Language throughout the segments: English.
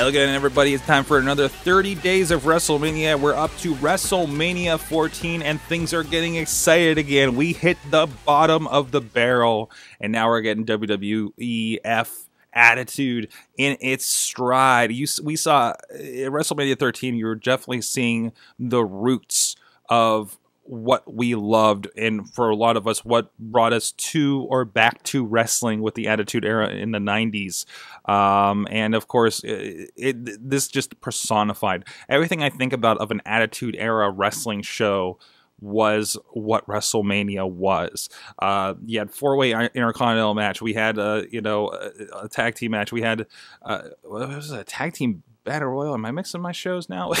Again, everybody. It's time for another 30 days of WrestleMania. We're up to WrestleMania 14, and things are getting excited again. We hit the bottom of the barrel, and now we're getting WWEF attitude in its stride. You, we saw eh, at WrestleMania 13, you were definitely seeing the roots of what we loved and for a lot of us what brought us to or back to wrestling with the attitude era in the 90s um, and of course it, it, this just personified everything i think about of an attitude era wrestling show was what WrestleMania was. Uh, you had four way intercontinental match. We had uh, you know a, a, tag team match. We had uh, what was it, a tag team battle royal. Am I mixing my shows now?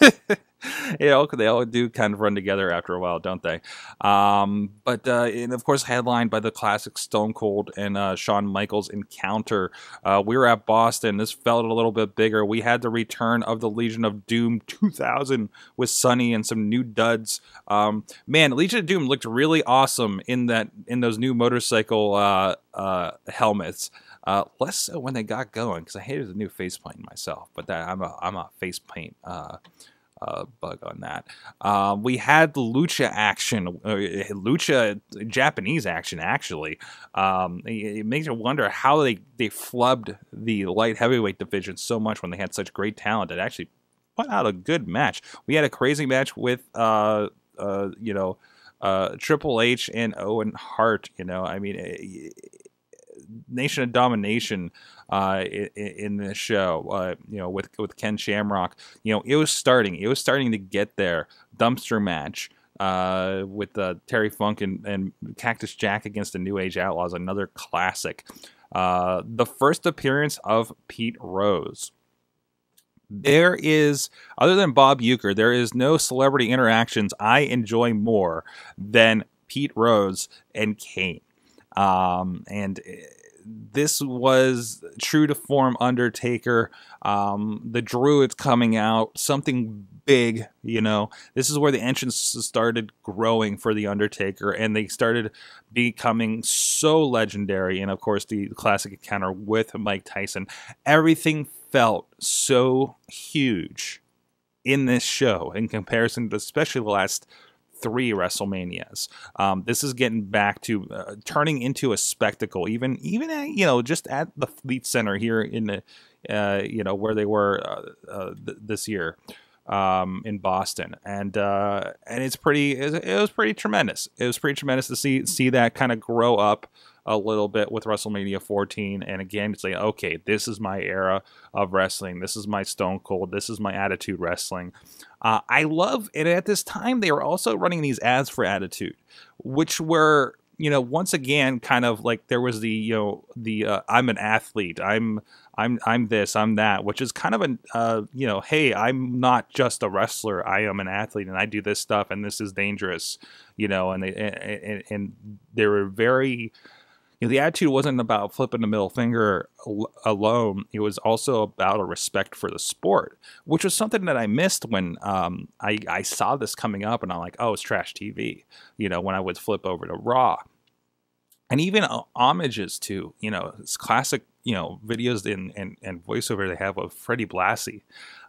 you know, they all do kind of run together after a while, don't they? Um, but uh, and of course, headlined by the classic Stone Cold and uh, Shawn Michaels encounter. Uh, we were at Boston. This felt a little bit bigger. We had the return of the Legion of Doom 2000 with Sunny and some new duds. Um, man, Legion of Doom looked really awesome in that in those new motorcycle uh, uh, helmets. Uh, less so when they got going because I hated the new face paint myself. But that I'm a I'm a face paint uh, uh, bug on that. Uh, we had the lucha action, uh, lucha Japanese action. Actually, um, it, it, makes you wonder how they they flubbed the light heavyweight division so much when they had such great talent. It actually put out a good match. We had a crazy match with uh, uh, you know uh, Triple H and Owen Hart. You know, I mean. It, Nation of Domination uh, in, in this show, uh, you know, with with Ken Shamrock. You know, it was starting. It was starting to get there. Dumpster match uh, with uh, Terry Funk and, and Cactus Jack against the New Age Outlaws, another classic. Uh, the first appearance of Pete Rose. There is, other than Bob Uecker, there is no celebrity interactions I enjoy more than Pete Rose and Kane. Um, and this was true to form Undertaker. Um, the Druids coming out, something big, you know. This is where the entrance started growing for the Undertaker, and they started becoming so legendary. And of course, the classic encounter with Mike Tyson. Everything felt so huge in this show in comparison to especially the last three WrestleManias. Um, this is getting back to uh, turning into a spectacle, even even at, you know just at the Fleet Center here in the uh, you know where they were uh, uh th- this year um, in Boston, and uh, and it's pretty it was pretty tremendous. It was pretty tremendous to see see that kind of grow up a little bit with WrestleMania 14. And again, it's like, okay, this is my era of wrestling. This is my Stone Cold. This is my Attitude Wrestling. Uh, I love, and at this time, they were also running these ads for Attitude, which were you know once again kind of like there was the you know the uh, i'm an athlete i'm i'm i'm this i'm that which is kind of a uh, you know hey i'm not just a wrestler i am an athlete and i do this stuff and this is dangerous you know and they and, and they were very you know, the attitude wasn't about flipping the middle finger alone. It was also about a respect for the sport, which was something that I missed when um, I, I saw this coming up, and I'm like, oh, it's trash TV. You know, when I would flip over to Raw, and even uh, homages to you know classic you know videos and and, and voiceover they have of Freddie Blassie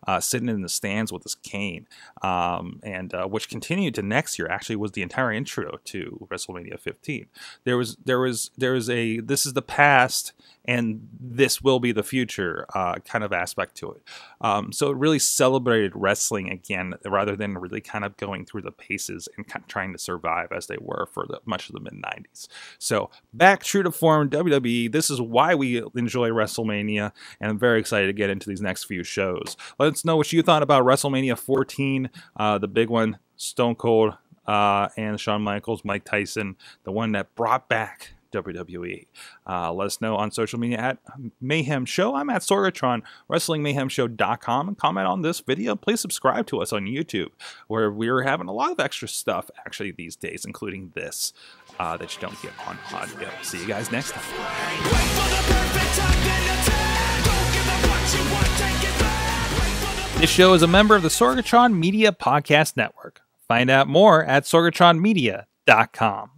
uh, sitting in the stands with his cane, um, and uh, which continued to next year. Actually, was the entire intro to WrestleMania 15. There was there was there was a this is the past and this will be the future uh, kind of aspect to it. Um, so it really celebrated wrestling again, rather than really kind of going through the paces and kind of trying to survive as they were for the, much of the mid 90s. So back true to form, WWE. This is why we enjoy WrestleMania, and I'm very excited to get into these next few shows. Let us know what you thought about WrestleMania 14, uh, the big one, Stone Cold uh, and Shawn Michaels, Mike Tyson, the one that brought back WWE. Uh, let us know on social media at Mayhem Show. I'm at Sorgatron, WrestlingMayhemShow.com, and comment on this video. Please subscribe to us on YouTube, where we're having a lot of extra stuff actually these days, including this. Uh, that you don't get on audio. See you guys next time. This show is a member of the Sorgatron Media Podcast Network. Find out more at sorgatronmedia.com.